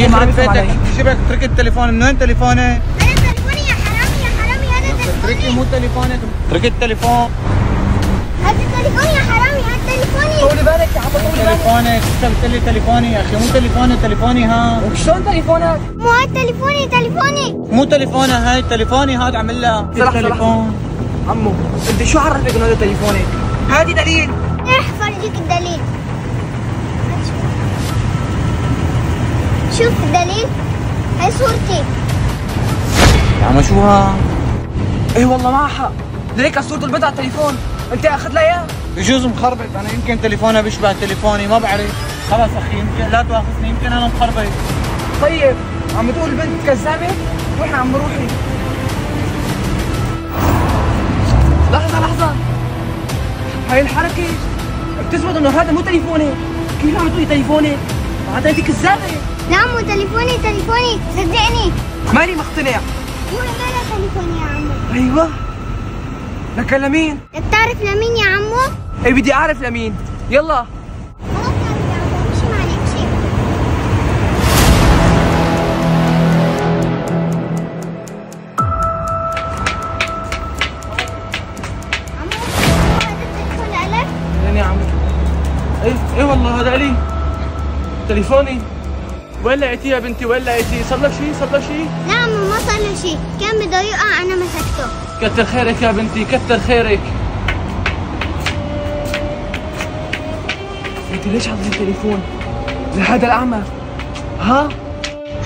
تليفوني كيف عرفتك شبك ترك التليفون من وين تليفونك؟ أنا تليفوني يا حرامي يا حرامي هذا تركي تليفوني. مو تليفونك. ترك التليفون هات تليفوني يا حرامي هات تليفوني. طولي بالك يا عم طولي بالك. تليفونك انت قلت لي تليفوني يا أخي مو تليفوني تليفوني ها. شلون تليفونك؟ مو هات تليفوني تليفوني. مو تليفوني هاي تليفوني هاد عمل لها. التليفون عمو انت شو عرفك انه هذا تليفونك؟ هادي دليل. رح فرجيك الدليل. شوف الدليل هاي صورتي. يا عم شو ها؟ إيه والله معها حق. ليك صورة البنت على التليفون. أنت اخذ لها اياه بجوز مخربط. أنا يمكن تليفونها بيشبه تليفوني ما بعرف. خلص أخي يمكن لا تواخذني يمكن أنا مخربط. طيب عم تقول البنت كذابة؟ روحي عم روحي. لحظة لحظة. هاي الحركة بتثبت إنه هذا مو تليفوني. كيف عم تقولي تليفوني؟ انت كذابة لا مو تليفوني تليفوني. صدقني. ماني مقتنع. مو أنا تليفوني يا عمو. أيوه. لك لمين؟ بدك تعرف لمين يا عمو؟ إيه بدي أعرف لمين. يلا. يا عمو عمو يا إيه إيه والله هذا لي تليفوني. وين لقيتيه يا بنتي وين لقيتيه صار لك شيء؟ صار لك شيء؟ لا ما صار له شيء. كان بده يقع أنا مسكته. كتر خيرك يا بنتي كتر خيرك. انت ليش عطيتي التليفون؟ لهذا الأعمى. ها؟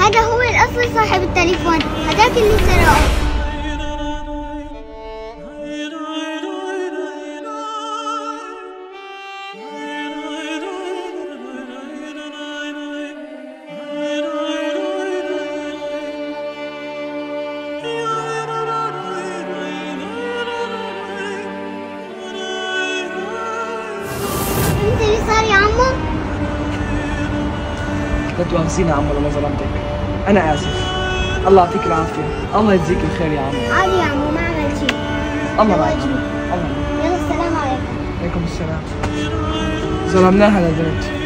هذا هو الاصلي صاحب التليفون. هذاك اللي سرقه. لا تؤاخذيني يا عم لما ظلمتك أنا آسف. الله يعطيك العافية. الله يجزيك الخير يا عم. عادي يا عمو ما عملت شيء. الله معك. الله يلا السلام عليكم. عليكم السلام. ظلمناها للبنت